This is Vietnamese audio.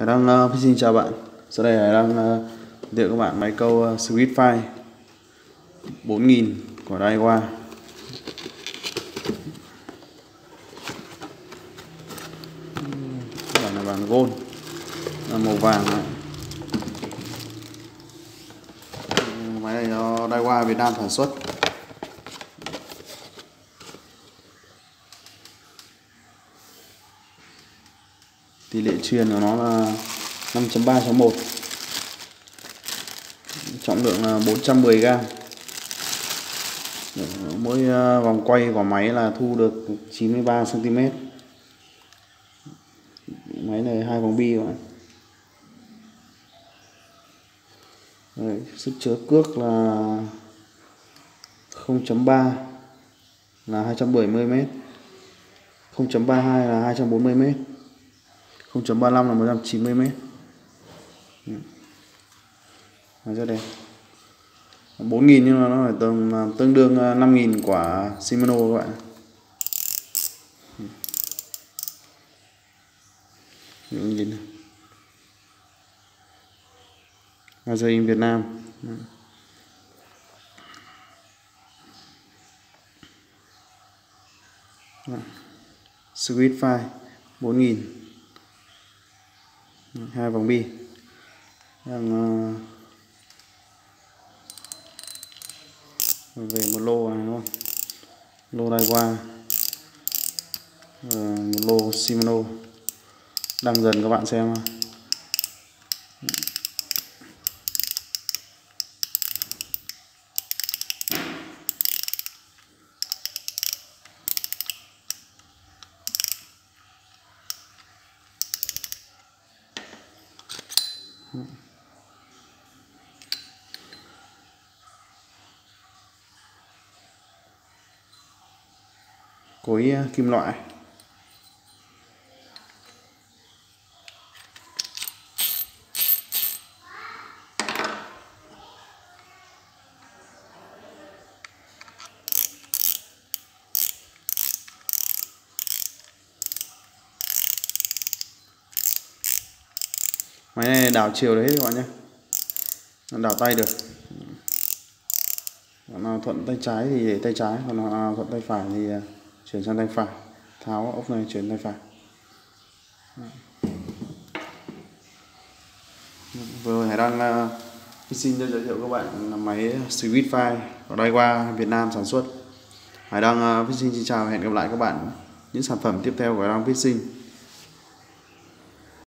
Hải Đăng uh, xin chào bạn. Sau đây Hải Đăng uh, giới thiệu các bạn máy câu ờ, uh, Switchfire 4000 của Daiwa Đây là bản gold là màu vàng này. Máy này do Daiwa Việt Nam sản xuất. Tỷ lệ truyền của nó là 5.361 trọng lượng là 410 g mỗi ờ, vòng quay của máy là thu được 93 cm máy này hai vòng bi các bạn. Đấy, sức chứa cước là 0.3 là 270 m 0.32 là 240 m 0.35 là 190 m Nó rất đẹp. 4.000 nhưng mà nó phải tương, à, tương đương à, 5.000 quả Shimano các bạn. Những nhìn này. dây in Việt Nam. Sweet file 4000 hai vòng bi. Đang ờ, về một lô này đúng không lô đai qua. Ờ, một lô Shimano. Đang dần các bạn xem cối ờ, kim loại. Máy này đảo chiều đấy các bạn nhé. Đảo tay được. Nào thuận tay trái thì để tay trái còn nào thuận tay phải thì à, chuyển sang tay phải. Tháo ốc này chuyển tay phải. Vừa hải đang uh, à, xin giới thiệu các bạn là máy Switchfire của Daiwa Việt Nam sản xuất. Hải Đăng uh, à, Fishing xin chào và hẹn gặp lại các bạn những sản phẩm tiếp theo của Hải Đăng Fishing.